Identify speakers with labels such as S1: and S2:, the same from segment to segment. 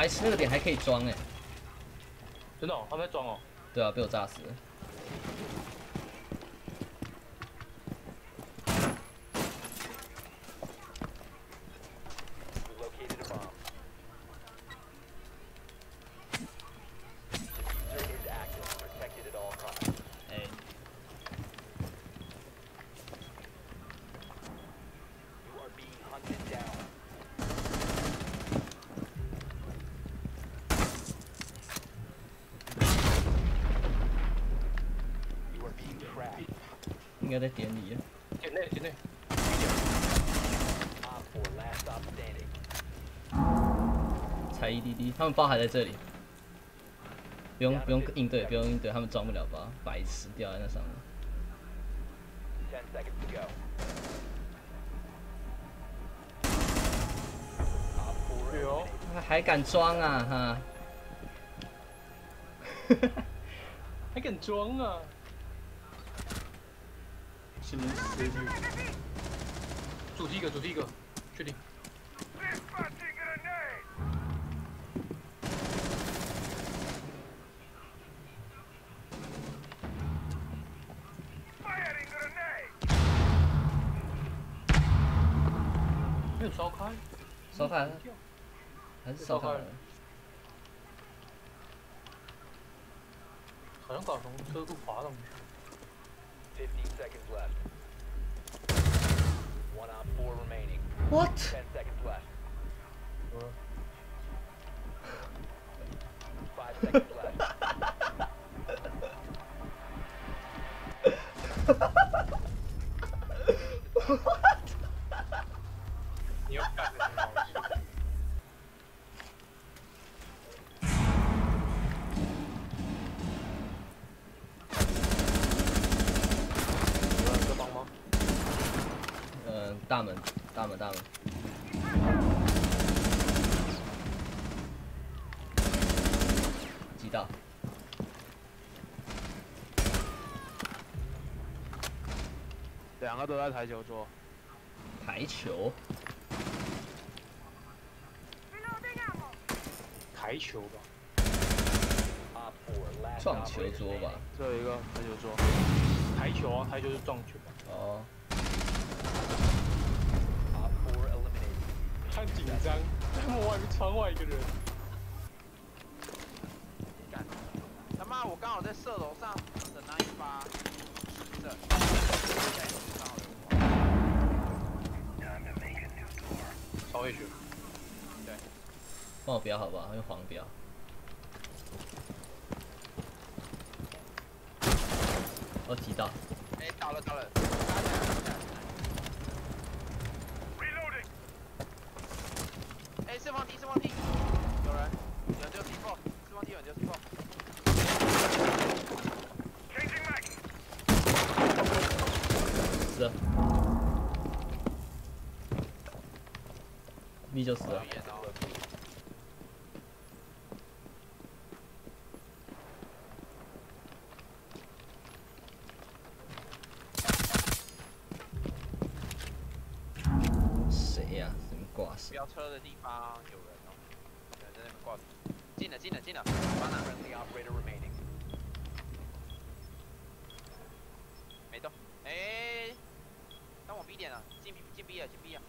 S1: 白痴，那个点还可以装哎。
S2: 真的？他们在装哦。
S1: 对啊，被我炸死了。应该在点里。
S2: 点内，点内。
S1: 才一滴滴，他们包还在这里。不用不用应对，不用应对，他们装不了包，白痴掉在那上面。
S2: 有，
S1: 还敢装啊哈！
S2: 还敢装啊！主题一个，主题一个，确定。没有烧开，
S1: 烧开了，还是烧开了？
S2: 好像搞什么车库滑上去。
S3: 15 seconds left. One on four remaining.
S1: What?
S3: 10 seconds left. Five seconds left.
S1: 大门，大门，大门，击到，
S4: 两个都在台球桌，
S1: 台球，
S2: 台球吧，
S1: 撞球桌吧，
S4: 最后一个台球桌，
S2: 台球啊，台球是撞球，
S1: 哦。
S2: 太紧张，他们外面窗外一个人。
S4: 他妈，我刚好在射楼上的那一发，这。
S2: 超会血。
S4: 对。
S1: 帮我标好不好？用黄标。我提到。
S4: 哎，到了到了。释放敌，释放敌，有人，有人就 C4，释放敌，有人就 C4。
S1: 死。你就死了。
S4: 飙车的地方有人哦，有人在那边挂。进了进了进了，没动。哎，当我 B 点了，进进 B 了进 B 了。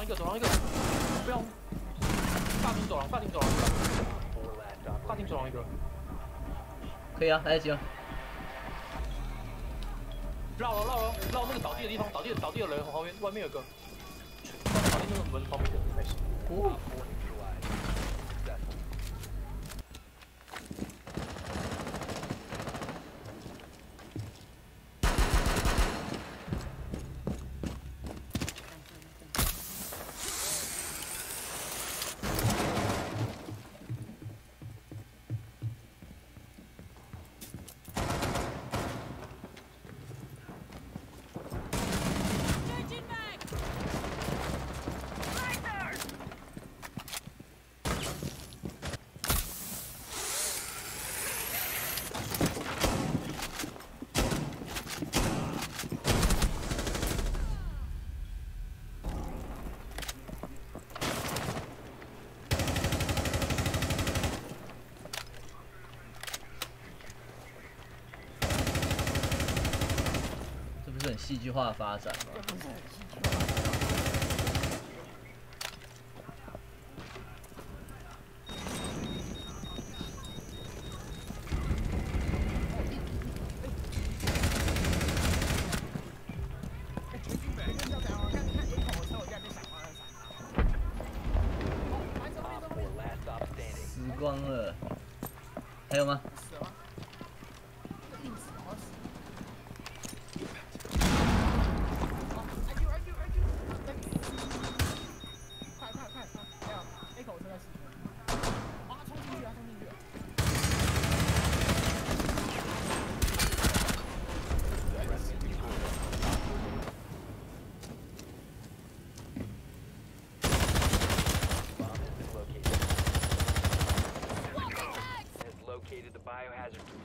S2: 廊一个，走廊一个，不要。大厅走廊，大厅走廊。大厅走廊一个。
S1: 可以啊，来得及啊。
S2: 绕了绕了绕那个倒地的地方，倒地的倒地的人旁边外面有个，倒地那个门旁边没事。
S1: 哦
S3: Op 4 neutralized. Successful.
S1: 这不是很戏剧化发展
S3: 嘛。
S1: 死光了，还有吗？
S3: Biohazard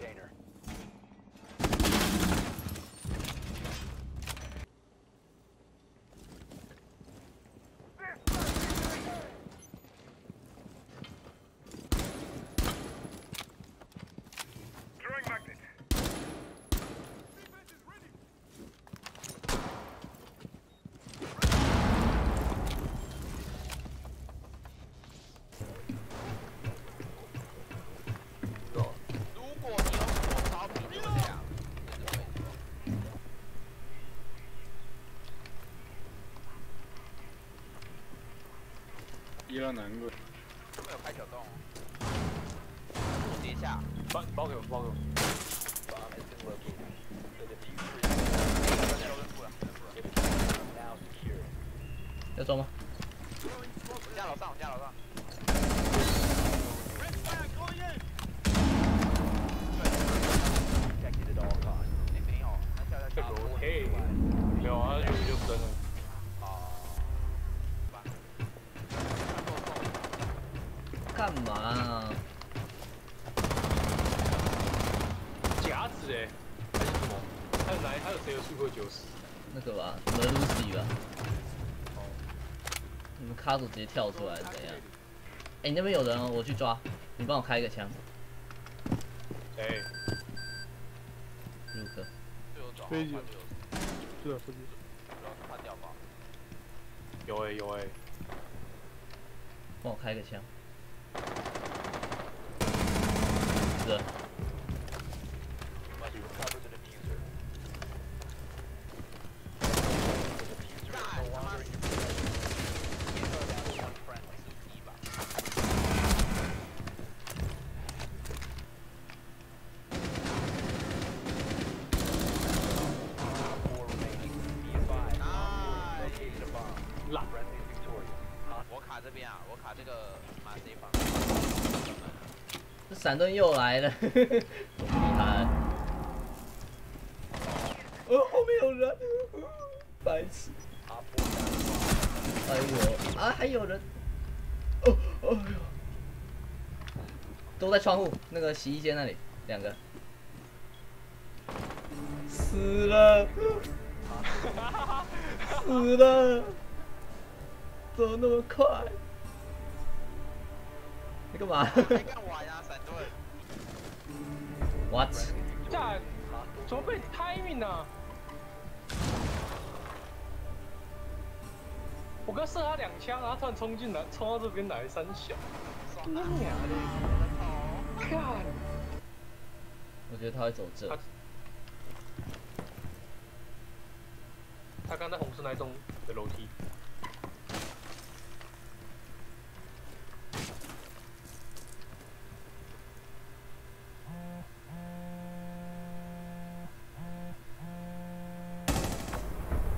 S5: 医疗难
S4: 过。没有开小洞。地下。
S2: 包给包给。
S4: 啊，没，我。
S3: 要。对
S1: 对。走吗？
S4: 下楼上，下楼上。
S2: 还有谁有 Super 九十？
S1: 那个吧，什么 Lucy 吧？你们卡组直接跳出来怎样？哎、你那边有人哦，我去抓，你帮我开一个枪，
S2: 哎，
S1: 入科。
S4: 就有转，
S5: 飞机
S4: 就有，
S5: 是的，飞机。
S4: 然后他掉吧。
S2: 有哎有哎，
S1: 帮我开个枪。是，
S4: 这边啊，我卡这个马贼房。
S1: 这闪盾又来了，我不理他了。哦，后面有人，白痴。
S3: Op 4 down.
S1: 哎呦，啊，还有人。哦，哎呦，都在窗户那个洗衣间那里，两个。死了，死了，怎么那么快？你干嘛
S4: 你干完啊，闪盾。
S1: ？What？
S2: 干，怎么被 timing 呢？我刚射他两枪，然后突然冲进来，冲到这边来，三小，
S4: 爽
S2: 你
S4: 啊！
S2: 娘的！
S4: 哦，
S2: 看，
S1: 我觉得他会走这
S2: 他。刚在红色那一栋的楼梯。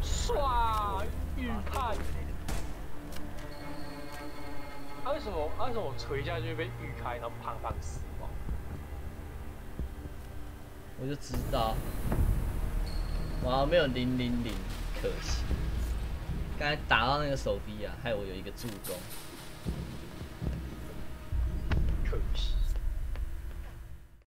S2: 唰，预判。他、为什么？为什么我锤下去被预开，然后砰砰死亡？
S1: 我就知道，哇，没有零零零，可惜。刚才打到那个手臂啊，害我有一个助攻。